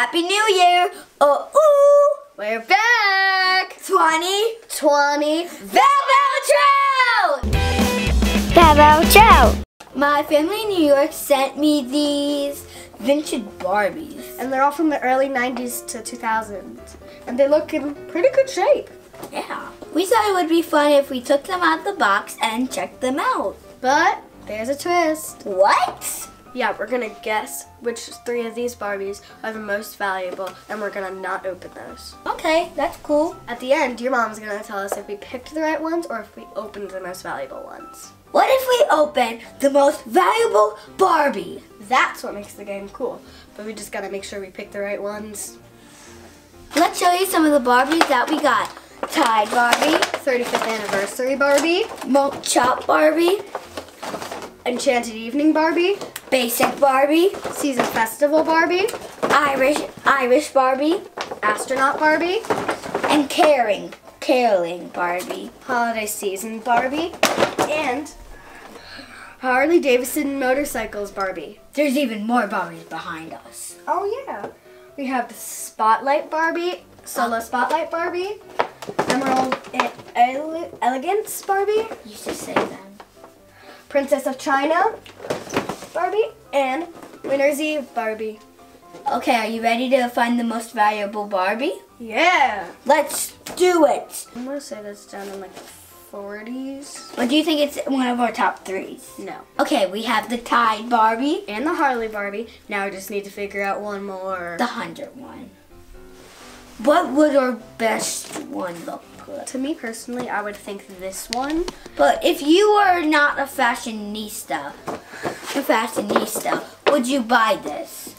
Happy New Year! Oh, ooh! We're back! 2020 20 Velvet Ciao. My family in New York sent me these vintage Barbies. And they're all from the early 90s to 2000s. And they look in pretty good shape. Yeah. We thought it would be fun if we took them out of the box and checked them out. But there's a twist. What? Yeah, we're gonna guess which three of these Barbies are the most valuable, and we're gonna not open those. Okay, that's cool. At the end, your mom's gonna tell us if we picked the right ones or if we opened the most valuable ones. What if we open the most valuable Barbie? That's what makes the game cool. But we just gotta make sure we pick the right ones. Let's show you some of the Barbies that we got. Tide Barbie, 35th anniversary Barbie, Malt Shop Barbie, Enchanted Evening Barbie, Basic Barbie, Season Festival Barbie, Irish Irish Barbie, Astronaut Barbie, and Caring Caroling Barbie. Holiday Season Barbie, and Harley Davidson Motorcycles Barbie. There's even more Barbies behind us. Oh yeah. We have the Spotlight Barbie, Solo Spotlight Barbie, Emerald e- Ele- Elegance Barbie, You should say them. Princess of China Barbie, and Winter's Eve Barbie. Okay, are you ready to find the most valuable Barbie? Yeah. Let's do it. I'm gonna say that's down in like the 40s. Or do you think it's one of our top threes? No. Okay, we have the Tide Barbie, And the Harley Barbie. Now I just need to figure out one more. the hundred one. What would our best one look like? To me personally, I would think this one. But if you were not a fashionista, a fashionista, would you buy this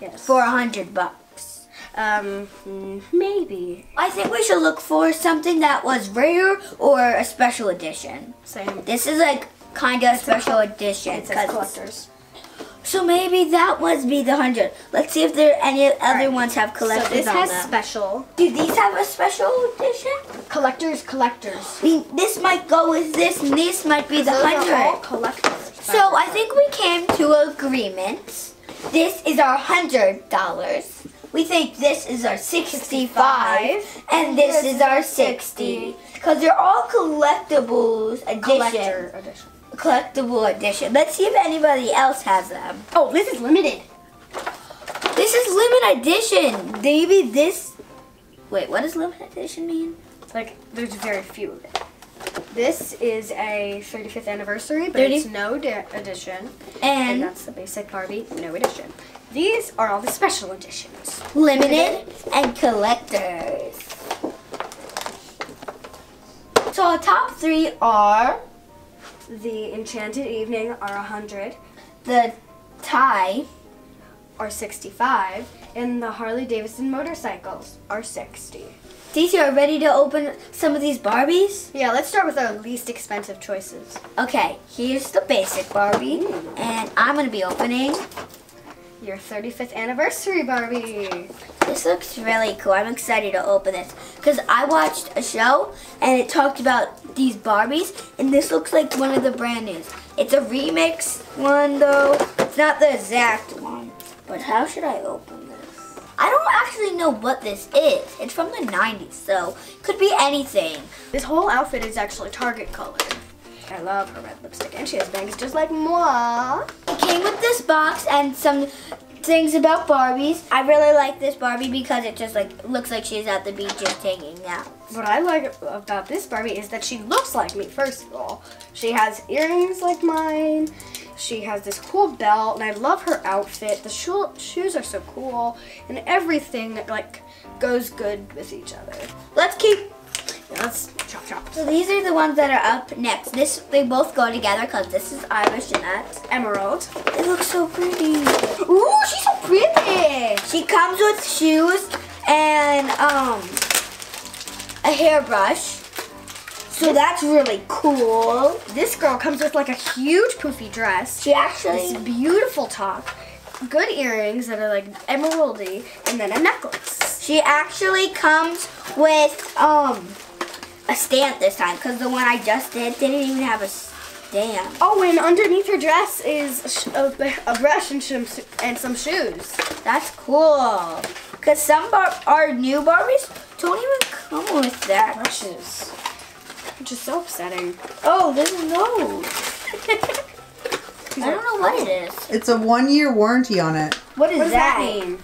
Yes. for a hundred bucks? um maybe. I think we should look for something that was rare or a special edition. Same. This is like kind of a special edition. It says 'cause- collectors. So maybe that must be the hundred. Let's see if there are any other right. ones have collectors So this has them. special. Do these have a special edition? Collectors, collectors. This might go with this, and this might be the Those are all hundred. collectors. So I think we came to agreement. This is our hundred dollars. We think this is our sixty-five, and this is our sixty. Because they're all collectibles edition. collector edition. Collectible edition. Let's see if anybody else has them. Oh, this is limited. This is limited edition. Maybe this. Wait, what does limited edition mean? Like, there's very few of it. This is a 35th anniversary, but 30? it's no di- edition. And And that's the basic Barbie, no edition. These are all the special editions. limited and collectors. So our top three are The Enchanted Evening are 100, the Thai, are 65, and the Harley Davidson motorcycles are 60. Daisy, are you ready to open some of these Barbies? Yeah, let's start with our least expensive choices. Okay, here's the basic Barbie, mm. and I'm gonna be opening. Your 35th anniversary Barbie. This looks really cool. I'm excited to open this because I watched a show and it talked about these Barbies, and this looks like one of the brand news. It's a remix one though. It's not the exact one. But how should I open this? I don't actually know what this is. It's from the 90s, so it could be anything. This whole outfit is actually Target color. I love her red lipstick, and she has bangs just like moi. It came with this and some things about Barbies. I really like this Barbie because it just like looks like she's at the beach just hanging out. What I like about this Barbie is that she looks like me, first of all. She has earrings like mine. She has this cool belt, and I love her outfit. The sho- shoes are so cool, and everything like goes good with each other. Let's keep let's chop chop. So these are the ones that are up next. This they both go together because this is Irish and that's Emerald. it looks so pretty. Ooh, she's so pretty. She comes with shoes and um a hairbrush. So that's really cool. This girl comes with like a huge poofy dress. She actually This beautiful top, good earrings that are like emeraldy, and then a necklace. she actually comes with um a stamp this time because the one I just did didn't even have a Damn. Oh, and underneath her dress is a, a, a brush and some and some shoes. That's cool. Cause some bar- our new Barbies don't even come with that. Brushes. Which is so upsetting. Oh, there's a nose. I don't know what it is. It's a one year warranty on it. What is What does that mean?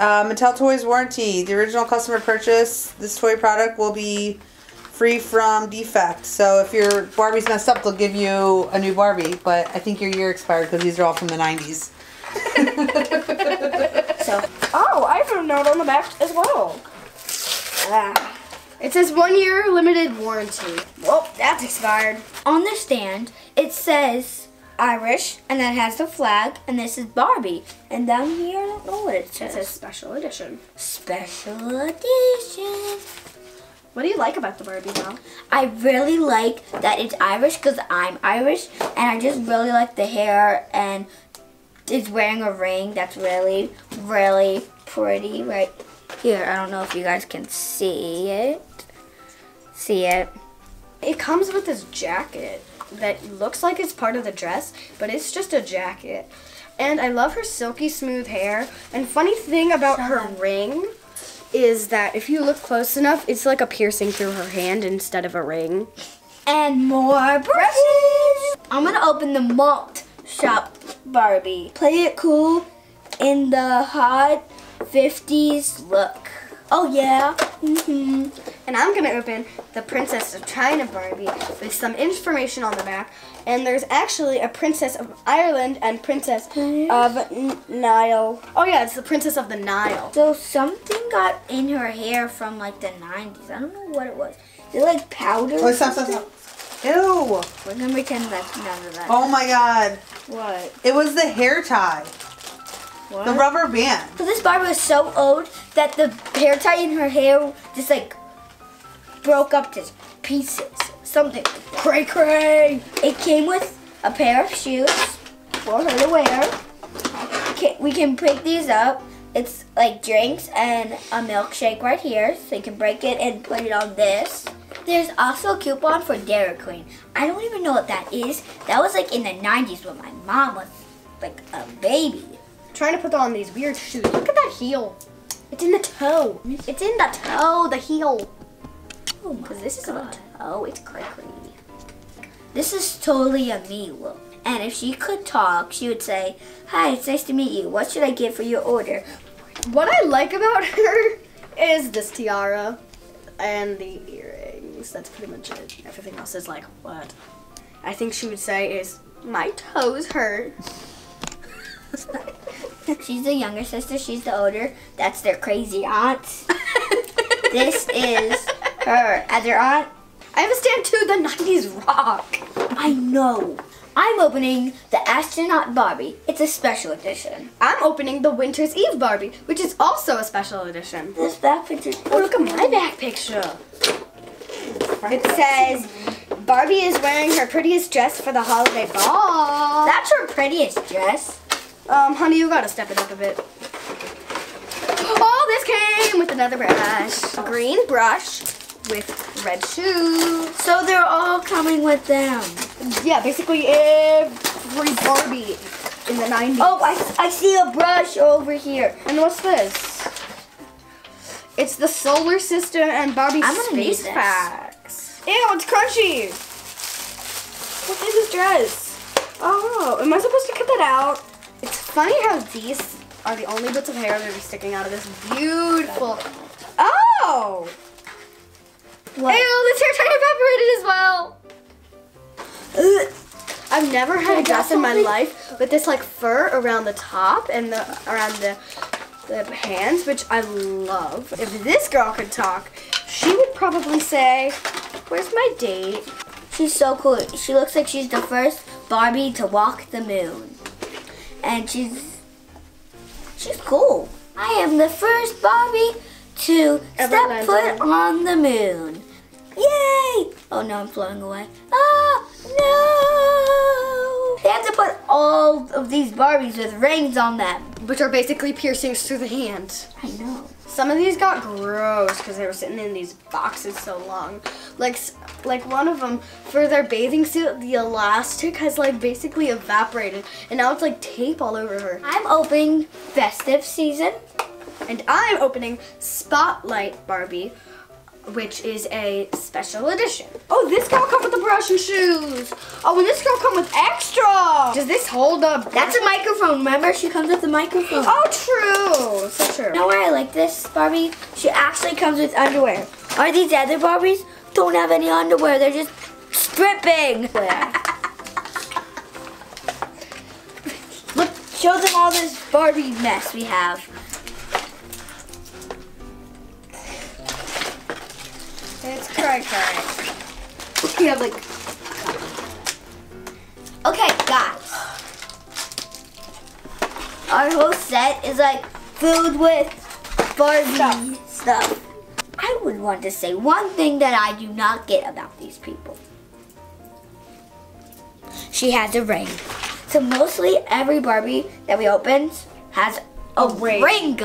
Uh, Mattel Toys warranty. The original customer purchase, this toy product will be free from defect. So if your Barbie's messed up, they'll give you a new Barbie. But I think your year expired because these are all from the 90s. So, Oh, I have a note on the back as well. ah. It says one year limited warranty. Well, that's expired. on the stand, it says Irish, and then it has the flag, and this is Barbie. And down here, I don't know what it It says. says special edition. Special edition. What do you like about the Barbie doll? I really like that it's Irish because I'm Irish, and I just really like the hair and it's wearing a ring that's really, really pretty right here. I don't know if you guys can see it. See it. It comes with this jacket that looks like it's part of the dress, but it's just a jacket. And I love her silky smooth hair. And funny thing about her ring is that if you look close enough, it's like a piercing through her hand instead of a ring. and more brushes. I'm gonna open the malt shop Barbie. Play it cool in the hot 50s look. Oh yeah. hmm And I'm gonna open the Princess of China Barbie with some information on the back. And there's actually a Princess of Ireland and Princess of N- Nile. Oh yeah, it's the Princess of the Nile. So something got in her hair from like the 90s. I don't know what it was. Is it like powder? Oh, stop, stop, stop. Ew. We're gonna pretend that's none of that. Oh my god. What? It was the hair tie. What? The rubber band. So this Barbie was so old that the hair tie in her hair just like broke up to pieces. Something cray cray. It came with a pair of shoes for her to wear. We can break these up. It's like drinks and a milkshake right here, so you can break it and put it on this. There's also a coupon for Dairy Queen. I don't even know what that is. That was like in the 90s when my mom was like a baby. trying to put on these weird shoes. Look at that heel. It's in the toe. It's in the toe, the heel. Oh Because this is God. a toe. It's cray cray. This is totally a me look. And if she could talk, she would say, Hi, it's nice to meet you. What should I get for your order? What I like about her is this tiara and the earrings. That's pretty much it. Everything else is like, what? I think she would say is, my toes hurt. She's the younger sister, she's the older. That's their crazy aunt. this is her. As her aunt, I have a stand to the 90s rock. I know. I'm opening the astronaut Barbie. It's a special edition. I'm opening the Winter's Eve Barbie, which is also a special edition. This back picture. Oh, look at my back picture. It says, Barbie is wearing her prettiest dress for the holiday ball. That's her prettiest dress. Um, honey, you gotta step it up a bit. Oh, this came with another brush. Green brush with red shoes. So they're all coming with them. Yeah, basically every Barbie in the 90s. Oh, I, I see a brush over here. and what's this? It's the solar system and Barbie I'm gonna space facts. Ew, it's crunchy. What is this dress? Oh, am I supposed to cut that out? It's funny how these are the only bits of hair that are sticking out of this beautiful. Oh! What? Ew, this hair tie evaporated as well. Ugh. I've never had a dress in my life with this like fur around the top and the around the the hands, which I love. If this girl could talk, she would probably say, "Where's my date?" She's so cool. She looks like she's the first Barbie to walk the moon. And she's she's cool. I am the first Barbie to Ever step foot on the moon. Yay! Oh no, I'm floating away. Ah, no! They have to put all of these Barbies with rings on them. Which are basically piercings through the hand. I know. Some of these got gross because they were sitting in these boxes so long. Like like one of them for their bathing suit, the elastic has like basically evaporated, and now it's like tape all over her. I'm opening festive season. And I'm opening Spotlight Barbie, which is a special edition. Oh, this girl come with the brush and shoes. Oh, and this girl come with extra. Does this hold up? That's a microphone. Remember, she comes with a microphone. Oh, true. So true. You know why I like this Barbie? She actually comes with underwear. Are these other Barbies? Don't have any underwear. They're just stripping. Look, show them all this Barbie mess we have. It's cry. We have like Okay, guys. Our whole set is like filled with Barbie stuff. I would want to say one thing that I do not get about these people. She has a ring. So mostly every Barbie that we opened has a, ring. ring.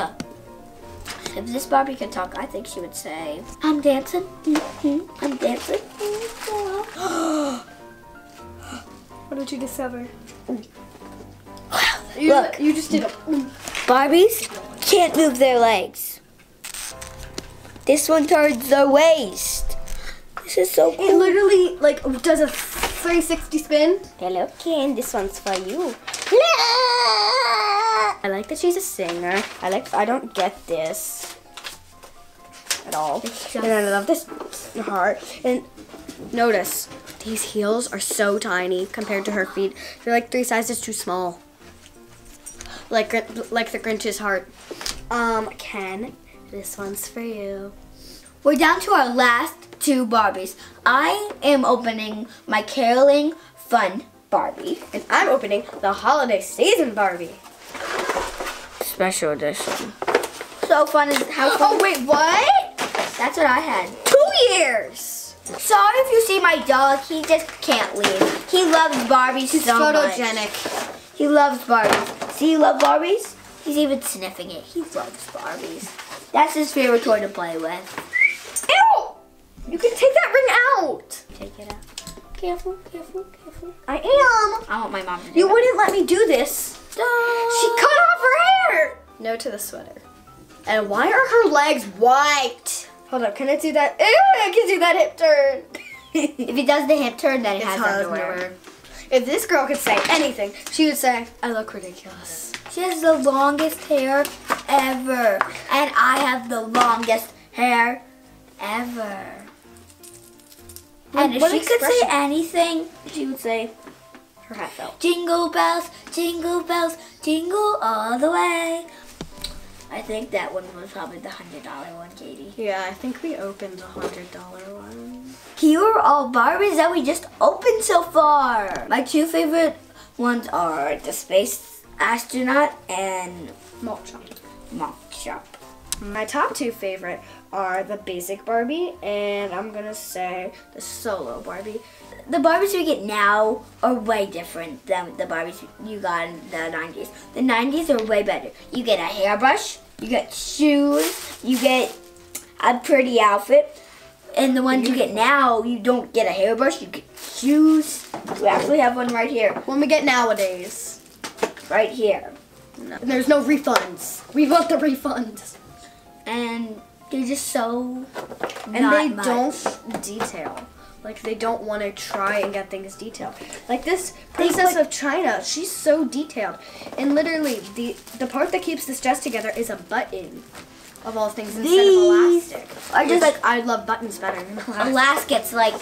If this Barbie could talk, I think she would say, I'm dancing. mhm, I'm dancing. mhm." what did you discover? You, Look. you just did a Barbies can't move their legs. This one turns their waist. This is so cool. It literally like does a 360 spin. Hello, Ken. This one's for you. I like that she's a singer. I like. I don't get this at all. And I love this heart. And notice these heels are so tiny compared to her feet. They're like three sizes too small. Like like the Grinch's heart. Um, Ken, this one's for you. We're down to our last two Barbies. I am opening my caroling fun Barbie. And I'm opening the holiday season Barbie. Special edition. So fun is how fun. Oh wait, what? That's what I had. Two years. Sorry if you see my dog. He just can't leave. He loves Barbies He's so much. photogenic. He loves Barbies. See, he loves Barbies? He's even sniffing it. He loves Barbies. That's his favorite toy to play with. Ew! You can take that ring out. Take it out. Careful, careful, careful. I am. I want my mom to do You it. wouldn't let me do this. Don't. She cut off her hair. No to the sweater. And why are her legs white? Hold up, can I do that? Ew, I can do that hip turn. If he does the hip turn, then it has underwear. underwear. If this girl could say anything, she would say, I look ridiculous. She has the longest hair ever. And I have the longest hair ever. And if What she could say anything, she would say, Her hat fell. Jingle bells, jingle bells, jingle all the way. I think that one was probably the hundred dollar one, Katie. Yeah, I think we opened the hundred dollar one. Here are all Barbies that we just opened so far. My two favorite ones are the Space Astronaut and Malt shop. Mock Shop. My top two favorite are the basic Barbie and I'm gonna say the solo Barbie. The Barbies we get now are way different than the Barbies you got in the 90s. The 90s are way better. You get a hairbrush, you get shoes, you get a pretty outfit. And the ones you get now, you don't get a hairbrush, you get shoes. We actually have one right here. When we get nowadays. Right here. And there's no refunds. We want the refunds. And they're just so And they much. don't detail. Like they don't want to try and get things detailed. Like this Princess put- of China, she's so detailed. And literally the the part that keeps this dress together is a button of all things instead These of elastic. are just like I love buttons better than elastic. Alaska's like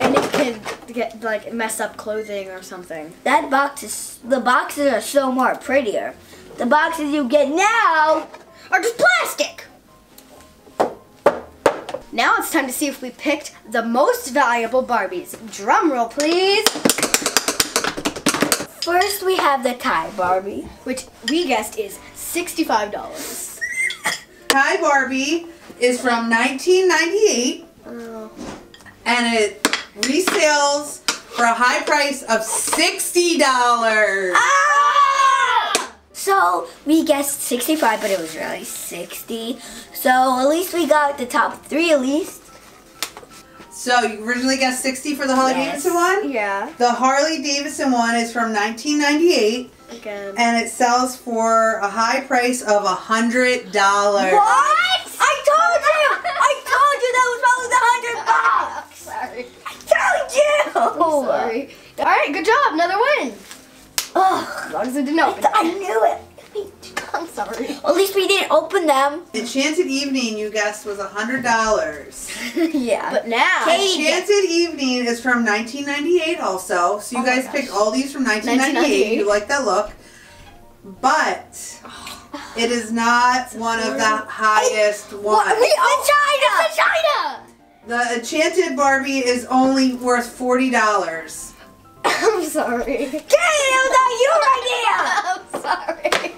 and it can get like mess up clothing or something. that box is the boxes are so more prettier. The boxes you get now Are just plastic. Now it's time to see if we picked the most valuable Barbies. Drum roll, please. First, we have the Thai Barbie. Which we guessed is sixty-five dollars. Hi Barbie is from 1998 Oh. and it resales for a high price of $60. Ah! So we guessed 65, but it was really 60. So at least we got the top three at least. So you originally guessed 60 for the Harley Yes. Davidson one? Yeah. The Harley Davidson one is from 1998 Again. and it sells for a high price of a $100. What? I told you! I told you that was probably the hundred bucks! Sorry. I told you! Sorry. All right, good job. Another win. Ugh, As long as it didn't open. I knew it. I'm sorry. At least we didn't open them. Enchanted Evening, you guessed, was a $100. yeah. But now. Hey, Enchanted Evening is from 1998 also. So you Oh guys picked all these from 1998. 1998. You like that look. But it is not one of the highest what? ones. We opened China! China. The Enchanted Barbie is only worth $40. I'm sorry. Dang, it was I'm sorry.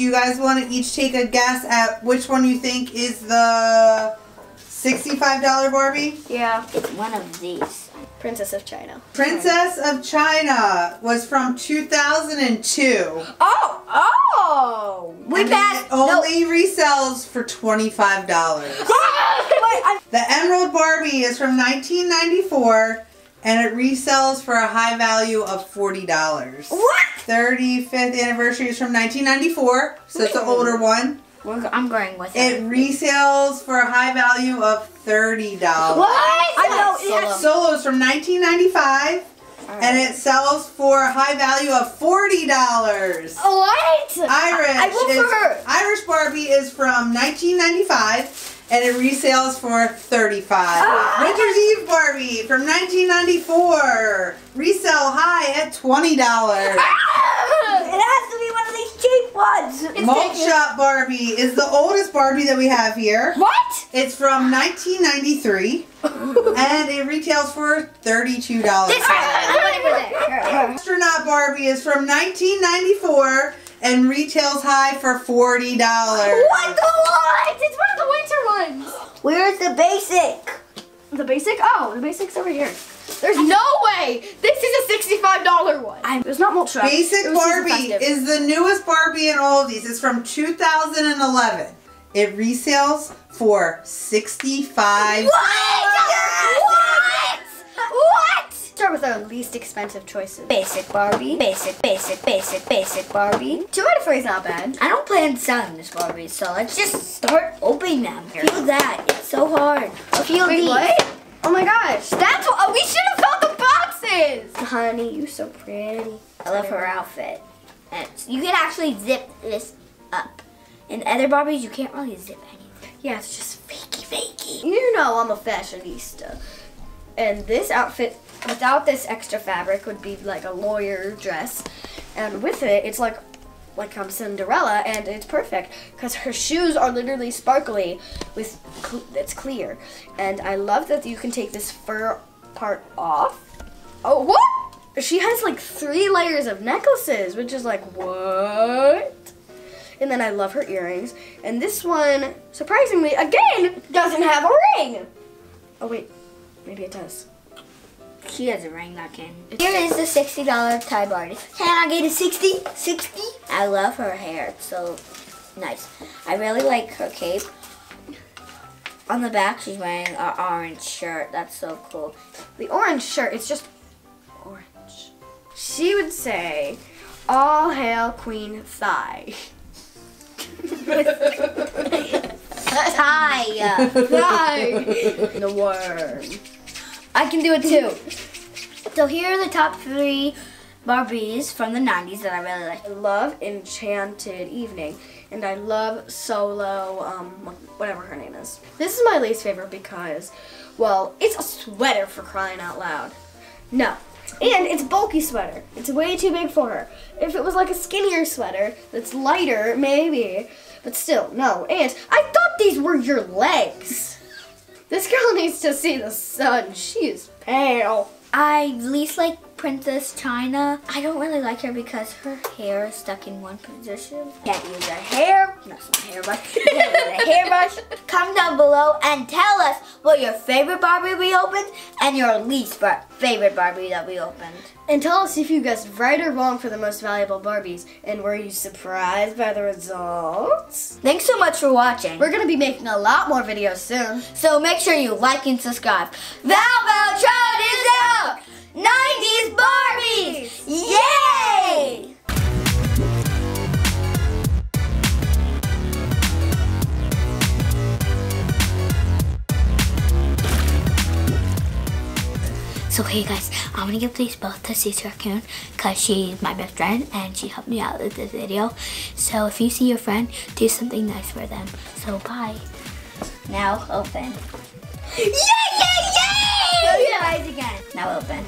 Do you guys want to each take a guess at which one you think is the $65 Barbie? Yeah. not your idea! It's one of these. Princess of China. Princess of China was from 2002. Oh. Oh. We bet. passed. It only resells for $25. No. Wait, The Emerald Barbie is from 1994 and it resells for a high value of $40. what? 35th anniversary is from 1994, so it's an older one. We're, I'm going with It it. resells for a high value of $30. What? I know. Solo is from 1995 and it sells for a high value of $40. What? Irish I vote is. Irish Barbie is from 1995 and it resales for 35. Ah. Winter's Eve Barbie from 1994 resell high at $20. It has to be one of these cheap ones. Malt Shop Barbie is the oldest Barbie that we have here. What? It's from 1993 and it retails for $32. Astronaut Barbie is from 1994 and retails high for $40. What the what? It's one of the winter ones. Where's the basic? The basic? Oh, the basic's over here. There's no way this is a sixty-five dollar one. I'm- There's not mulch. Basic Barbie is the newest Barbie in all of these. It's from 2011. It resales for 65 What? With our least expensive choices. Basic Barbie. Basic, basic, basic, basic Barbie. Two out of three is not bad. I don't plan on selling this Barbie, so let's just start opening them. Feel that. It's so hard. Feel Wait, these. what? Oh my gosh, that's what oh, we should have found the boxes. Honey, you're so pretty. I love her outfit. And you can actually zip this up. In other Barbies, you can't really zip anything. Yeah, it's just Fakey, fakey. You know I'm a fashionista. And this outfit, without this extra fabric, would be like a lawyer dress. And with it, it's like like I'm Cinderella, and it's perfect because her shoes are literally sparkly with cl- it's clear. And I love that you can take this fur part off. Oh, what? She has like three layers of necklaces, which is like what? And then I love her earrings. And this one, surprisingly, again, doesn't have a ring. Oh wait, maybe it does. She has a ring, not can. Here is the $60 Thai Barbie. Can I get a 60? 60? I love her hair. It's so nice. I really like her cape. On the back, she's wearing an orange shirt. That's so cool. The orange shirt, it's just orange. She would say, "All hail Queen Thigh." Tie. Thigh. the worm. I can do it too. so here are the top three Barbies from the 90s that I really like. I love Enchanted Evening, and I love Solo, um, whatever her name is. This is my least favorite because, well, it's a sweater for crying out loud. No. And it's bulky sweater. It's way too big for her. If it was like a skinnier sweater that's lighter, maybe. But still, no. And I thought these were your legs. This girl needs to see the sun. She is pale. I least like Princess China. I don't really like her because her hair is stuck in one position. Can't use her hair. Not hairbrush. Can't use a hairbrush. Comment down below and tell us what your favorite Barbie we opened and your least favorite Barbie that we opened. And tell us if you guessed right or wrong for the most valuable Barbies. And were you surprised by the results? Thanks so much for watching. We're gonna be making a lot more videos soon. So make sure you like and subscribe. Val out! 90s Barbies! Yay! So hey guys, I'm gonna give these both to C.C. Raccoon because she's my best friend and she helped me out with this video. So if you see your friend, do something nice for them. So bye. Now open. Yay, yay, yay! Close your eyes again. Now open.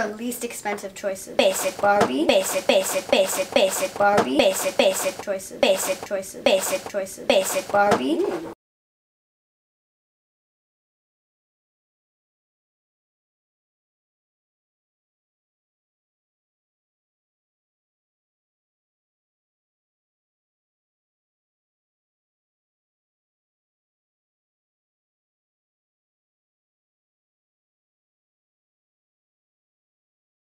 Our least expensive choices. Basic Barbie. Basic, basic, basic, basic Barbie. Basic, basic choices. Basic choices. Basic choices. Basic Barbie.